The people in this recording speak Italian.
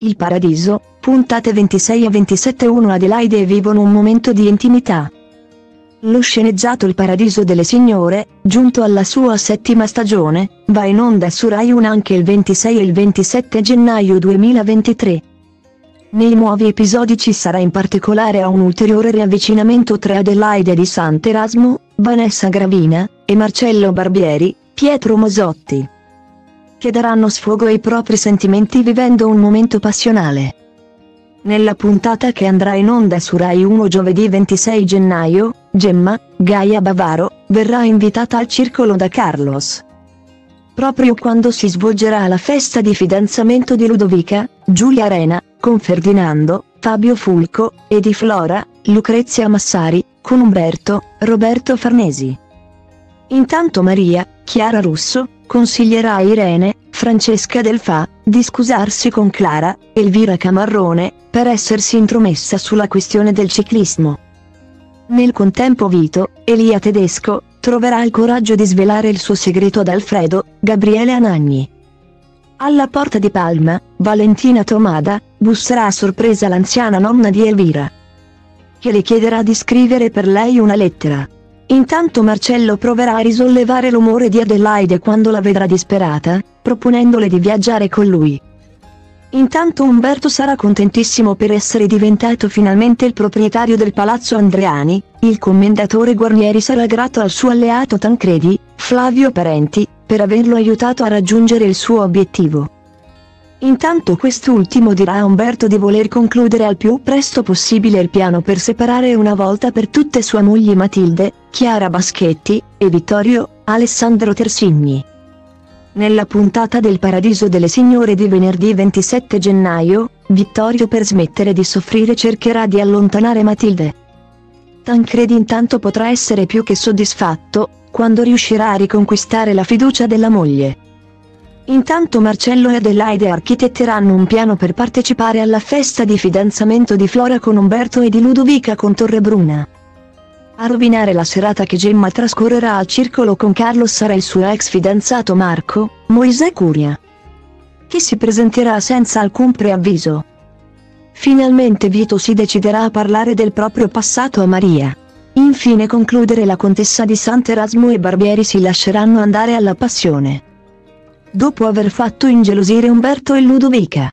Il paradiso, puntate 26 a 27 1 Adelaide vivono un momento di intimità. Lo sceneggiato Il paradiso delle signore, giunto alla sua settima stagione, va in onda su Rai 1 anche il 26 e il 27 gennaio 2023. Nei nuovi episodi ci sarà in particolare un ulteriore riavvicinamento tra Adelaide di Sant'Erasmo, Vanessa Gravina, e Marcello Barbieri, Pietro Mosotti che daranno sfogo ai propri sentimenti vivendo un momento passionale. Nella puntata che andrà in onda su Rai 1 giovedì 26 gennaio, Gemma, Gaia Bavaro, verrà invitata al circolo da Carlos. Proprio quando si svolgerà la festa di fidanzamento di Ludovica, Giulia Arena, con Ferdinando, Fabio Fulco, e di Flora, Lucrezia Massari, con Umberto, Roberto Farnesi. Intanto Maria, Chiara Russo, consiglierà a Irene, Francesca Del Fa, di scusarsi con Clara, Elvira Camarrone, per essersi intromessa sulla questione del ciclismo. Nel contempo Vito, Elia Tedesco, troverà il coraggio di svelare il suo segreto ad Alfredo, Gabriele Anagni. Alla porta di Palma, Valentina Tomada, busserà a sorpresa l'anziana nonna di Elvira. Che le chiederà di scrivere per lei una lettera. Intanto Marcello proverà a risollevare l'umore di Adelaide quando la vedrà disperata, proponendole di viaggiare con lui. Intanto Umberto sarà contentissimo per essere diventato finalmente il proprietario del palazzo Andreani, il commendatore Guarnieri sarà grato al suo alleato Tancredi, Flavio Parenti, per averlo aiutato a raggiungere il suo obiettivo. Intanto quest'ultimo dirà a Umberto di voler concludere al più presto possibile il piano per separare una volta per tutte sua moglie Matilde, Chiara Baschetti, e Vittorio, Alessandro Tersigni. Nella puntata del Paradiso delle Signore di venerdì 27 gennaio, Vittorio per smettere di soffrire cercherà di allontanare Matilde. Tancredi intanto potrà essere più che soddisfatto, quando riuscirà a riconquistare la fiducia della moglie. Intanto Marcello e Adelaide architetteranno un piano per partecipare alla festa di fidanzamento di Flora con Umberto e di Ludovica con Torrebruna. A rovinare la serata che Gemma trascorrerà al circolo con Carlos sarà il suo ex fidanzato Marco, Moisè Curia. Che si presenterà senza alcun preavviso. Finalmente Vito si deciderà a parlare del proprio passato a Maria. Infine concludere la contessa di Sant'Erasmo e Barbieri si lasceranno andare alla passione dopo aver fatto ingelosire Umberto e Ludovica.